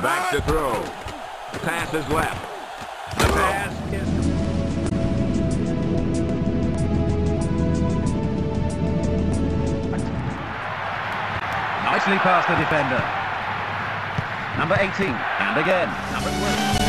Back to throw. Pass is left. The pass is... Nicely past the defender. Number 18, and again, number 12.